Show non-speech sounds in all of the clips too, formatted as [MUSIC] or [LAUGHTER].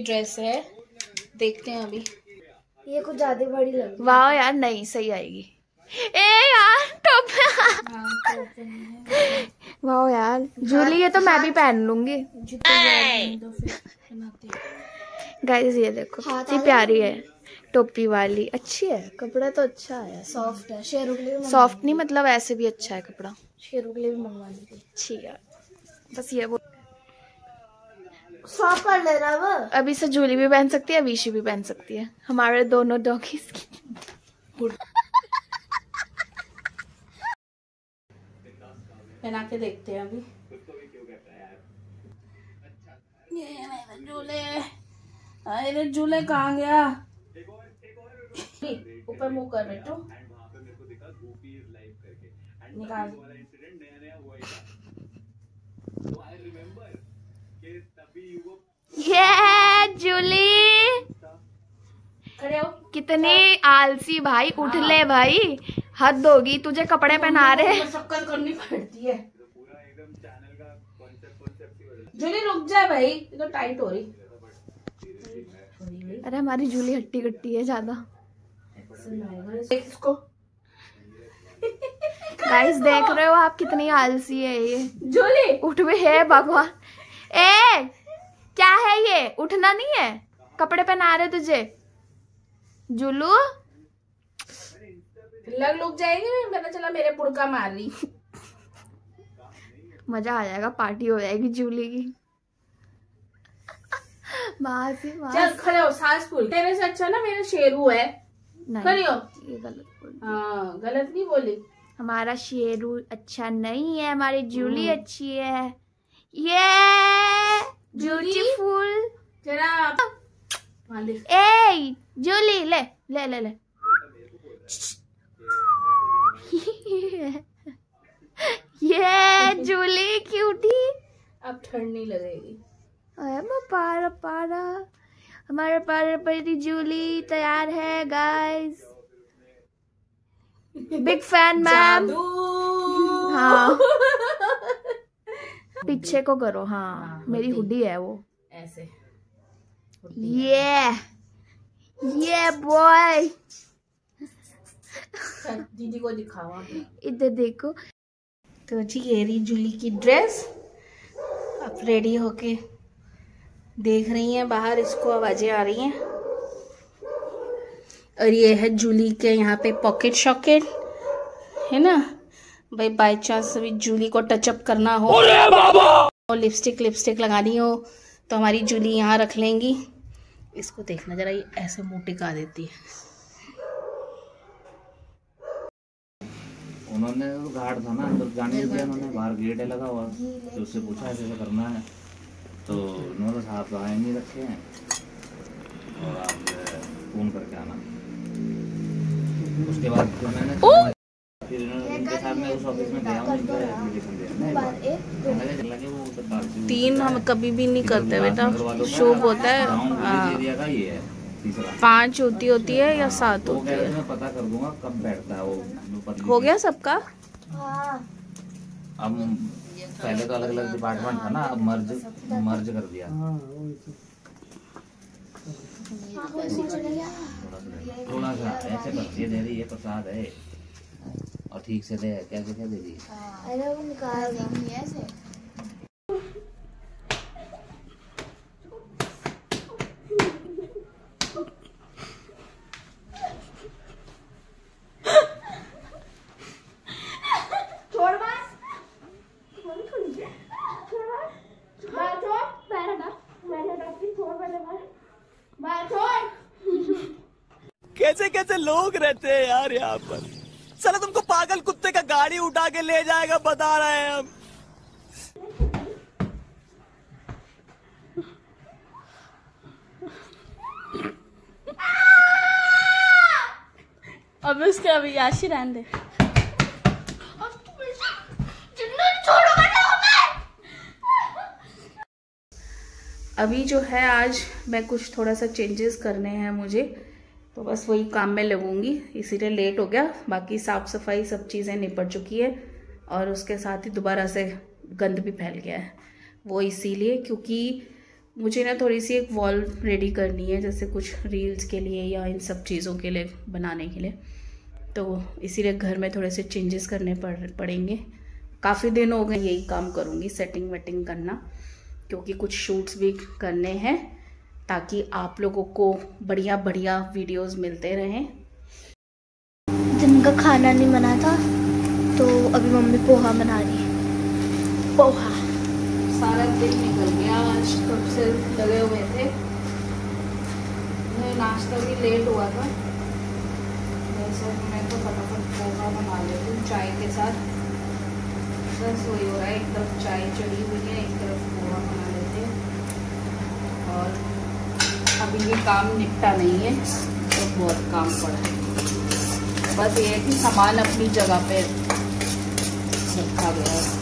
की ड्रेस है। देखते हैं अभी। ये कुछ ज़्यादा बड़ी लग रही वाह यार नहीं सही आएगी। ए यार टॉप हाँ, तो वाह यार जूली ये तो मैं भी पहन लूँगी। जूते तो फिर बनाते हैं। गाइस ये देखो कितनी प्यारी है टोपी वाली। अच्छी है कपड़ा तो अच्छा है। सॉफ्ट है शेरों के लिए भी सॉफ्ट नहीं मतलब ऐसे भी अच्छा है कपड़ा। शेरों के लिए भी मंगवा थी अच्छी है। बस ये वो कर ले रहा वो। अभी से जूली भी पहन सकती है अविशी भी पहन सकती है। हमारे दोनों डॉगीज की। पहना के देखते हैं अभी। ये मेरे झूले। अरे झूले कहाँ गया? ऊपर मुँह कर बेटो। निकाल। ये जूली। हो। कितनी आलसी भाई उठ ले भाई। हद होगी तुझे कपड़े पहना रहे। करनी पड़ती है। जूली रुक जा भाई तो टाइट हो रही। अरे हमारी जूली हट्टी कट्टी है ज़्यादा। देख इसको। गाइस देख रहे हो आप कितनी आलसी है ये। जूली। उठ भी है भगवान। ए क्या है ये? उठना नहीं है? कपड़े पहना रहे तुझे। जुलू? लग लुक जाएगी मैंने चला मेरे पुड़का मार रही। मज़ा आ जाएगा पार्टी हो जाएगी जूली की। ही। चल खड़े हो सांस फूल तेरे से अच्छा ना मेरा शेरू है। ये गलत हाँ गलत नहीं बोली। हमारा शेरू अच्छा नहीं है हमारी जूली हम्म। अच्छी है। ये ब्यूटीफुल जरा ए जूली ले ले ले ले। ये जूली क्यूटी अब ठंड नहीं लगेगी। अरे पारा पारा। हमारा पारा परी जूली तैयार है गाइस बिग फ़ैन मैम हाँ। पीछे को करो हाँ हाँ, मेरी हुडी। हुडी है वो। ऐसे। ये ये बॉय दीदी को दिखाओ इधर देखो। तो जी ये रही जूली की ड्रेस अब रेडी होके देख रही हैं बाहर इसको आवाज़ें आ रही हैं। और ये है जूली के यहाँ पे पॉकेट शॉकेट है ना? भाई बाय चांस अभी जूली को टचअप करना हो। और लिपस्टिक लिपस्टिक लगानी हो तो हमारी जूली यहाँ रख लेंगी। इसको देखना जरा ये ऐसे मुँह टिका देती है। उन्होंने तो घाट था ना अंदर जाने दिया उन्होंने बाहर गेट है लगा हुआ तो उससे पूछा ऐसे ऐसे करना है? तो उन्होंने साहब तो आए नहीं रखे हैं। और आप फ़ोन करके आना। उसके बाद फिर मैंने फिर उनके साथ में उस ऑफ़िस में गया हूँ इनको एप्लीकेशन दिया पालतू- तीन हम कभी भी नहीं करते बेटा। शुभ होता है। हाँ। है। पाँच होती होती है या सात होती है? मैं पता कर दूँगा कब बैठता है वो हो गया सबका? हाँ। अब पहले तो अलग अलग डिपार्टमेंट था ना अब मर्ज मर्ज कर दिया। थोड़ा सा ऐसे बच्चे दे रही है प्रसाद है। और ठीक से दे कैसे क्या दे रही है। अरे वो निकाल ऐसे। कैसे कैसे लोग रहते हैं यार यहाँ पर? चलो तुमको पागल कुत्ते का गाड़ी उठा के ले जाएगा बता रहे हैं हम। अब उसके अभी याशी रहने दे। अभी जो है आज मैं कुछ थोड़ा सा चेंजेस करने हैं मुझे। तो बस वही काम में लगूँगी। इसीलिए लेट हो गया। बाकी साफ़ सफ़ाई सब चीज़ें निपट चुकी है और उसके साथ ही दोबारा से गंद भी फैल गया है। वो इसीलिए क्योंकि मुझे ना थोड़ी सी एक वॉल रेडी करनी है, जैसे कुछ रील्स के लिए या इन सब चीज़ों के लिए बनाने के लिए। तो इसीलिए घर में थोड़े से चेंजेस करने पड़, पड़ेंगे। काफ़ी दिन हो गए यही काम करूँगी सेटिंग वेटिंग करना, क्योंकि कुछ शूट्स भी करने हैं। ताकि आप लोगों को बढ़िया बढ़िया वीडियोस मिलते रहें। दिन का खाना नहीं बना था तो अभी मम्मी पोहा बना रही है। पोहा। सारा दिन निकल गया आज कब से लगे हुए थे। नाश्ता भी लेट हुआ था। वैसे मैं तो फटाफट पोहा बना लेती हूँ चाय के साथ। बस वही हो रहा है एक तरफ़ चाय चढ़ी हुई है एक तरफ़ पोहा बना लेते हैं। और अभी ये काम निपटा नहीं है तो बहुत काम पड़ा है। बस ये कि सामान अपनी जगह पे रखा गया है।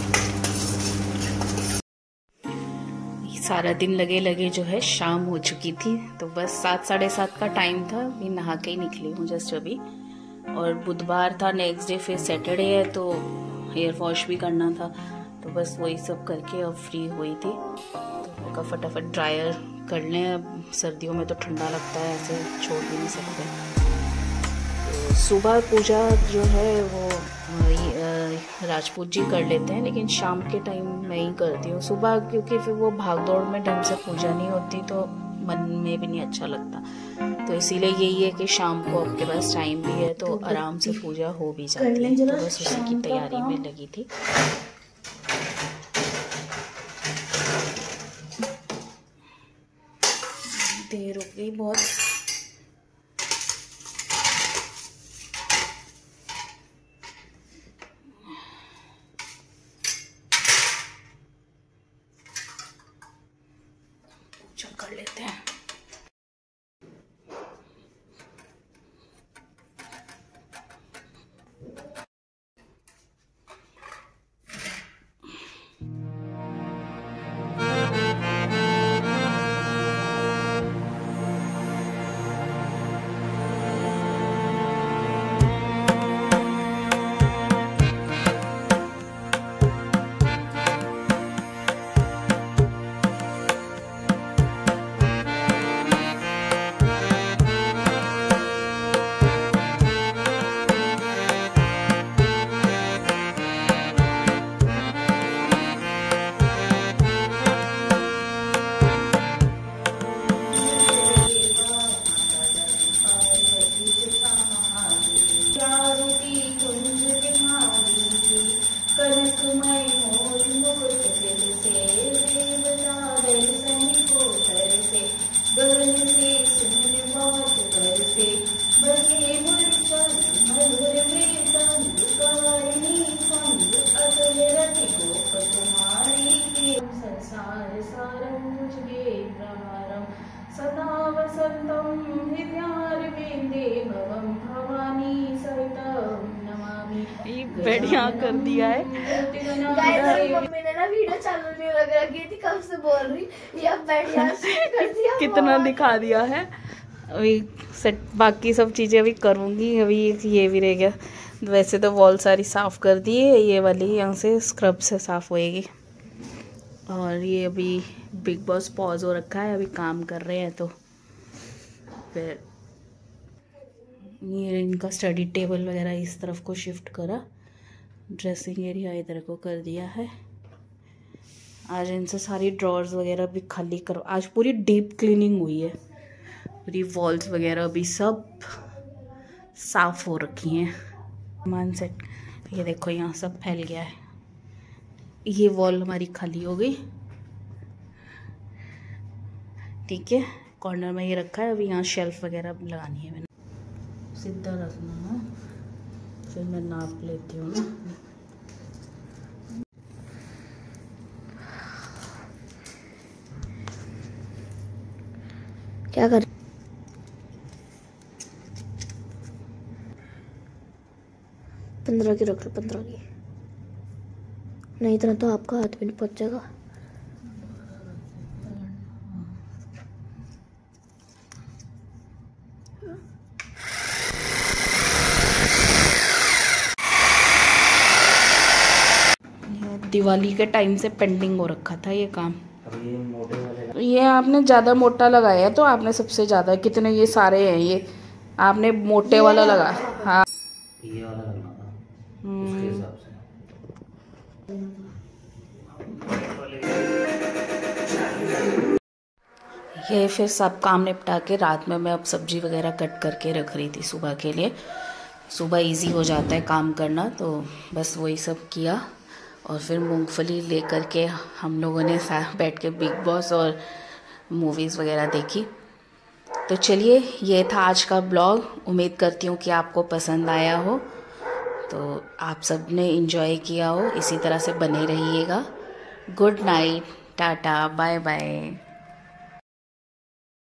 सारा दिन लगे लगे जो है शाम हो चुकी थी तो बस सात, साढ़े सात का टाइम था मैं नहा के ही निकली हूँ जस्ट अभी। और बुधवार था नेक्स्ट डे फिर सैटरडे है तो हेयर वॉश भी करना था तो बस वही सब करके अब फ्री हुई थी। तो फटाफट ड्रायर कर लें। अब सर्दियों में तो ठंडा लगता है ऐसे छोड़ भी नहीं सकते। तो सुबह पूजा जो है वो राजपूत जी कर लेते हैं लेकिन शाम के टाइम मैं ही करती हूँ। सुबह क्योंकि फिर वो भाग दौड़ में ढंग से पूजा नहीं होती तो मन में भी नहीं अच्छा लगता। तो इसीलिए यही है कि शाम को आपके पास टाइम भी है तो आराम से पूजा हो भी जाती है। तो बस उसी की तैयारी में लगी थी। गई बहुत। कर लेते हैं। ये अब बढ़िया कर दिया है [LAUGHS] कितना दिखा दिया है। अभी सेट बाकी सब चीज़ें अभी करूँगी अभी ये भी रह गया। वैसे तो वॉल सारी साफ़ कर दी है ये वाली यहाँ से स्क्रब से साफ़ होएगी। और ये अभी बिग बॉस पॉज हो रखा है अभी काम कर रहे हैं तो। फिर ये इनका स्टडी टेबल वगैरह इस तरफ़ को शिफ्ट करा। ड्रेसिंग एरिया इधर को कर दिया है। आज इनसे सारी ड्रॉर्स वगैरह भी खाली करो आज पूरी डीप क्लीनिंग हुई है। पूरी वॉल्स वगैरह भी सब साफ़ हो रखी हैं। मान सेट ये देखो, यहाँ सब फैल गया है। ये वॉल हमारी खाली हो गई। ठीक है कॉर्नर में ये रखा है। अभी यहाँ शेल्फ वगैरह लगानी है मैंने। सीधा रखना है। फिर मैं नाप लेती हूँ ना। क्या कर पंद्रह की रख लो, पंद्रह की। नहीं, इतना तो आपका हाथ भी नहीं पहुंचेगा। दिवाली के टाइम से पेंडिंग हो रखा था ये काम। ये ये आपने ज़्यादा मोटा लगाया है तो आपने सबसे ज़्यादा कितने ये सारे हैं ये? आपने मोटे वाला लगा। हाँ। ये वाला करना था। उसके हिसाब से। ये फिर सब काम निपटा के रात में मैं अब सब्ज़ी वगैरह कट करके रख रही थी सुबह के लिए। सुबह इजी हो जाता है काम करना तो बस वही सब किया। और फिर मूंगफली ले करके हम लोगों ने साथ बैठ के बिग बॉस और मूवीज़ वगैरह देखी। तो चलिए, ये था आज का ब्लॉग उम्मीद करती हूँ कि आपको पसंद आया हो। तो आप सबने इन्जॉय किया हो। इसी तरह से बने रहिएगा। Good night tata bye bye